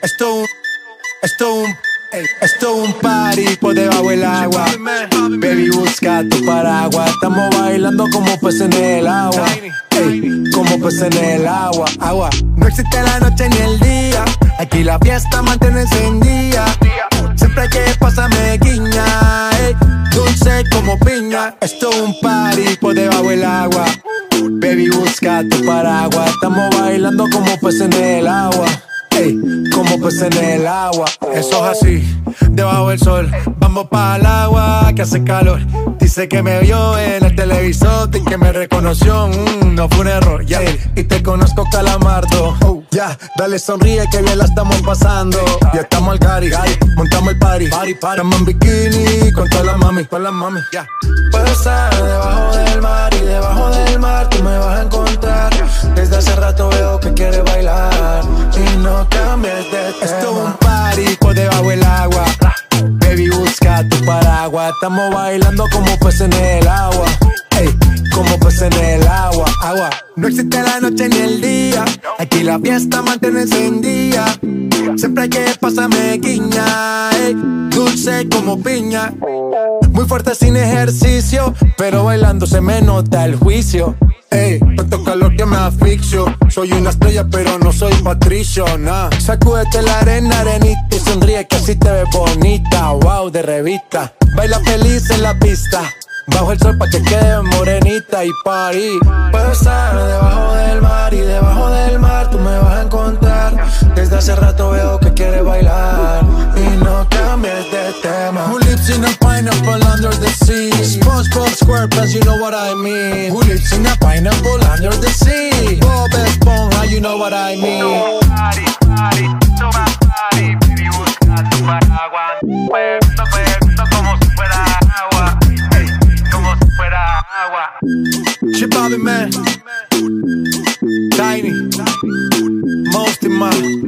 Esto un, esto un, esto un party por debajo del agua. Baby, busca tu paraguas. Estamos bailando como peces en el agua. Ey, como peces en el agua, agua. No existe la noche ni el día. Aquí la fiesta mantiene encendida. Siempre que pasa me guiña. ey, dulce como piña. Esto un party por debajo del agua. Baby, busca tu paraguas. Estamos bailando como peces en el agua. Ey, como peces en el agua. Eso es así, debajo del sol. Vamos para el agua que hace calor. Dice que me vio en el televisor y que me reconoció. Mm, no fue un error, ya. Y te conozco, calamardo. Oh, ya, dale sonríe que bien la estamos pasando. Ya estamos al cari, montamos el party. party, party. Estamos en bikini con todas las mami, con las mami. Ya. Puedo estar debajo del mar y debajo del mar tú cambies de tema. Esto es un party por debajo del agua. Baby, busca tu paraguas. Estamos bailando como peces en el agua. Ey, como peces en el agua, agua. No existe la noche ni el día. Aquí la fiesta mantiene encendida. Siempre que pasa me guiña. ey, dulce como piña. Muy fuerte sin ejercicio, pero bailando se me nota el juicio. Ey, tanto calor que me asfixio. Soy una estrella, pero no soy patricio, nah. Sacúdete la arena, arenita y sonríe que así te ves bonita. Wow, de revista. Baila feliz en la pista. Bajo el sol pa' que quede morenita y party. Puedo estar debajo del mar y debajo del mar tú me vas a encontrar. Desde hace rato veo que quieres bailar SquarePants, you know what I mean. Who lives in a pineapple under the sea? Bob Esponja, you know what I mean. Party, party, toma party, baby, busca tu paraguas. Puesto, puesto como si fuera agua, ey, como si fuera agua. Shit Bobby man. Tiny. Most in my.